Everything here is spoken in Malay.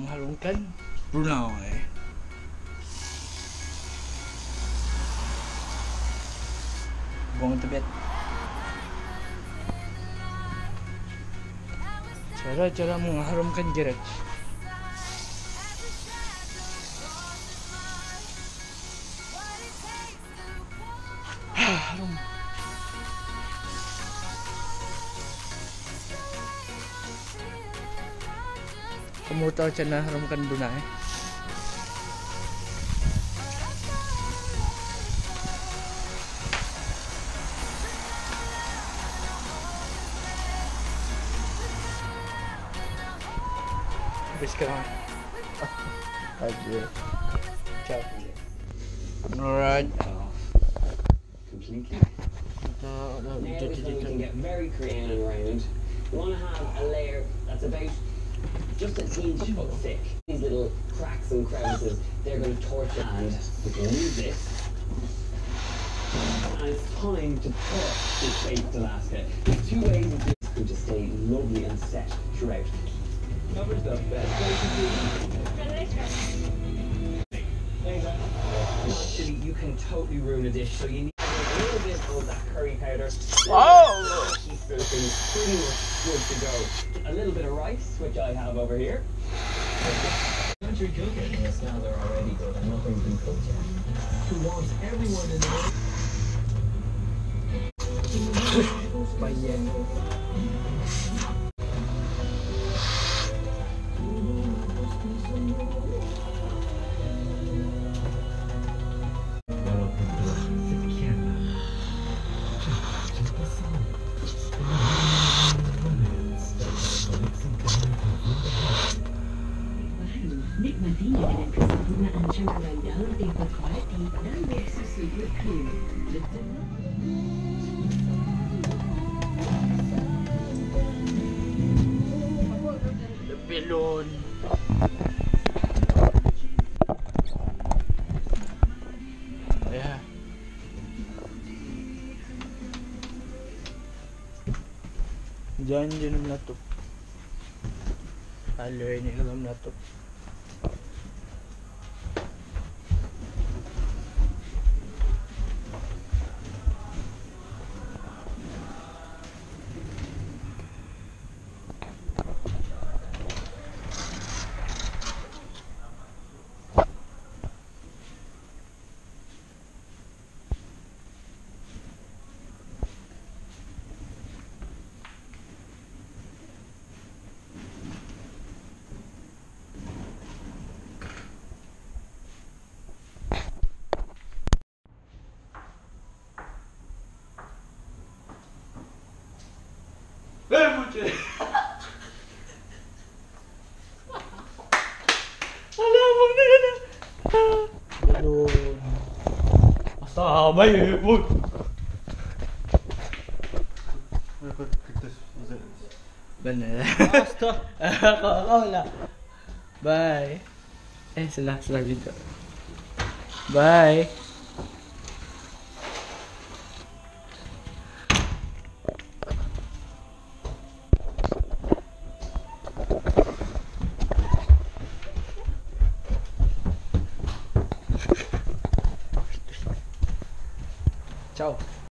mengharumkan Brunei. Buang tebet. Cara-cara mengharumkan garage. Harum. Kamu tahu cara harumkan Brunei? Habis sekarang. Aja. Ciao. Alright. completely. Now when we can cerita. get very creative around. You want to have a layer that's about just an inch thick. These little cracks and crevices, they're going to torch your hand. We can use this. And it's time to put this baked Alaska. There's two ways of this this to stay lovely and set throughout. Covers the best way to do Actually, you can totally ruin a dish, so you need a little bit of that curry powder. Oh! Teaspoons pretty good to go. A little bit of rice, which I have over here. You're cooking, the smells are already good and nothing's been cooked yet. Who wants everyone in the Bayang. Nikmatinya dengan kesempurnaan campuran daun tempe kualiti dan cream. Betul. Belon. Ya. Jangan je nak menutup. Halo ini kalau menutup. Eh, muncul. Alah, abang ni ada. Belon. Asal baik, bud. Benar. Astaga. kau kau lah. Bye. Eh, salah, salah juga. Bye. Ciao.